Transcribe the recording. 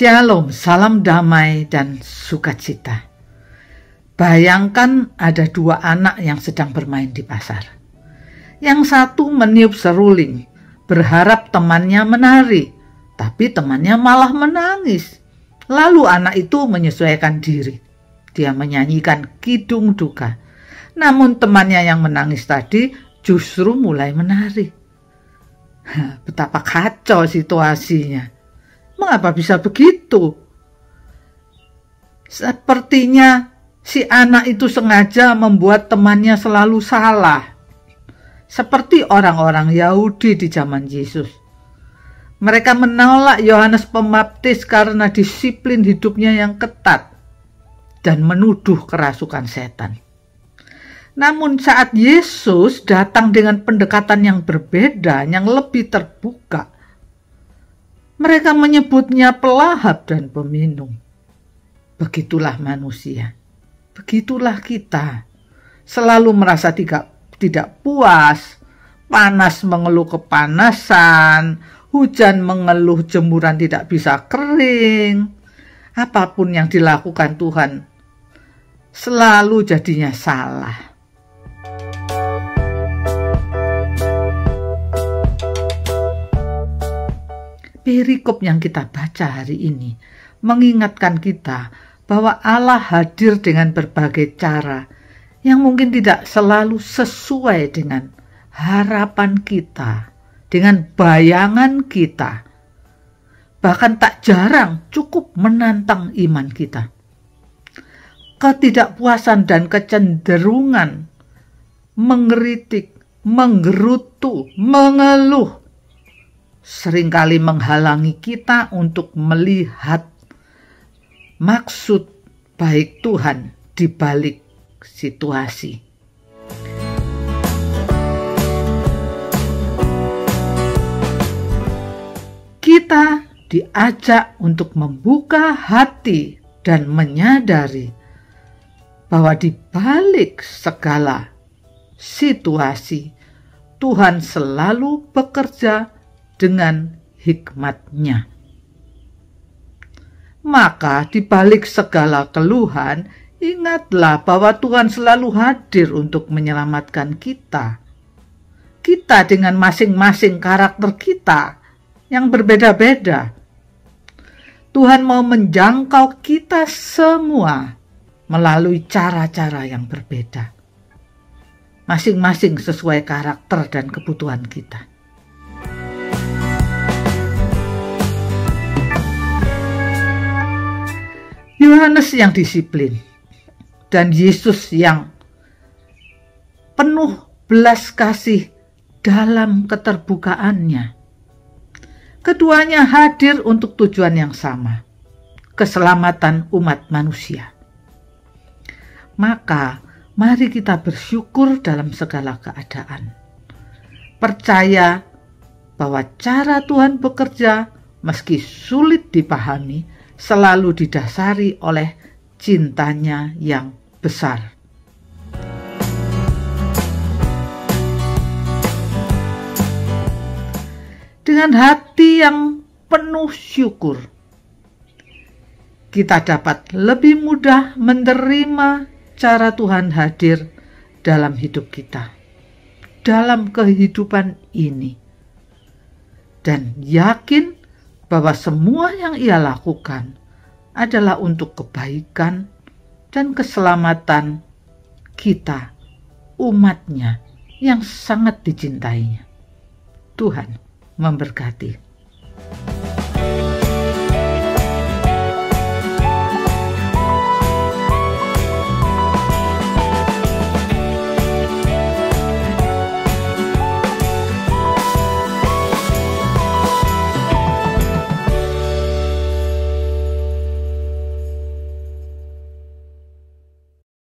Shalom, salam damai dan sukacita. Bayangkan ada dua anak yang sedang bermain di pasar. Yang satu meniup seruling, berharap temannya menari, tapi temannya malah menangis. Lalu anak itu menyesuaikan diri. Dia menyanyikan kidung duka. Namun temannya yang menangis tadi justru mulai menari. Betapa kacau situasinya Mengapa bisa begitu? Sepertinya si anak itu sengaja membuat temannya selalu salah. Seperti orang-orang Yahudi di zaman Yesus. Mereka menolak Yohanes Pembaptis karena disiplin hidupnya yang ketat dan menuduh kerasukan setan. Namun saat Yesus datang dengan pendekatan yang berbeda, yang lebih terbuka, mereka menyebutnya pelahap dan peminum. Begitulah manusia. Begitulah kita. Selalu merasa tidak, tidak puas, panas mengeluh kepanasan, hujan mengeluh jemuran tidak bisa kering. Apa pun yang dilakukan Tuhan selalu jadinya salah. Perikop yang kita baca hari ini mengingatkan kita bahwa Allah hadir dengan berbagai cara yang mungkin tidak selalu sesuai dengan harapan kita, dengan bayangan kita. Bahkan tak jarang cukup menantang iman kita. Ketidakpuasan dan kecenderungan mengeritik, menggerutu, mengeluh sering kali menghalangi kita untuk melihat maksud baik Tuhan di balik situasi. Kita diajak untuk membuka hati dan menyadari bahwa di balik segala situasi, Tuhan selalu bekerja dengan hikmatnya. Maka di balik segala keluhan, ingatlah bahwa Tuhan selalu hadir untuk menyelamatkan kita. Kita dengan masing-masing karakter kita yang berbeda-beda. Tuhan mau menjangkau kita semua melalui cara-cara yang berbeda. Masing-masing sesuai karakter dan kebutuhan kita. Yohanes yang disiplin dan Yesus yang penuh belas kasih dalam keterbukaannya. Keduanya hadir untuk tujuan yang sama, keselamatan umat manusia. Maka, mari kita bersyukur dalam segala keadaan. Percaya bahwa cara Tuhan bekerja, meski sulit dipahami, selalu didasari oleh cintanya yang besar. Dengan hati yang penuh syukur, kita dapat lebih mudah menerima cara Tuhan hadir dalam hidup kita, dalam kehidupan ini, dan yakin bahwa semua yang ia lakukan adalah untuk kebaikan dan keselamatan kita, umatnya yang sangat dicintainya. Tuhan memberkati.